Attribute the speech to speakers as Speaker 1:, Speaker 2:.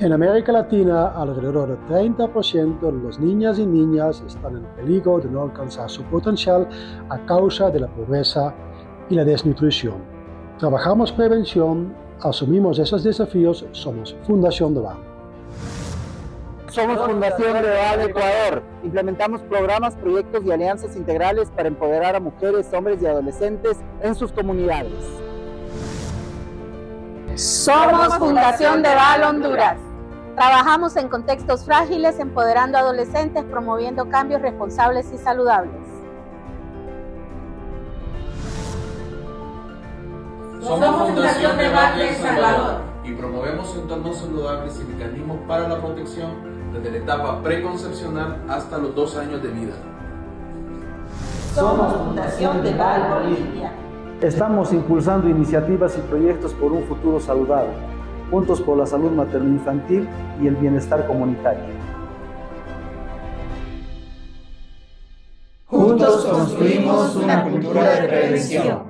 Speaker 1: En América Latina, alrededor del 30% de las niñas y niñas están en peligro de no alcanzar su potencial a causa de la pobreza y la desnutrición. Trabajamos prevención, asumimos esos desafíos, somos Fundación de
Speaker 2: Somos Fundación de Ecuador. Implementamos programas, proyectos y alianzas integrales para empoderar a mujeres, hombres y adolescentes en sus comunidades.
Speaker 3: Somos Fundación de Val Honduras. Trabajamos en contextos frágiles, empoderando a adolescentes, promoviendo cambios responsables y saludables.
Speaker 4: Somos Fundación de Val El Salvador y promovemos entornos saludables y mecanismos para la protección desde la etapa preconcepcional hasta los dos años de vida.
Speaker 3: Somos Fundación de Val Bolivia.
Speaker 5: Estamos impulsando iniciativas y proyectos por un futuro saludable Juntos por la Salud Materno-Infantil y el Bienestar Comunitario.
Speaker 6: Juntos construimos una cultura de prevención.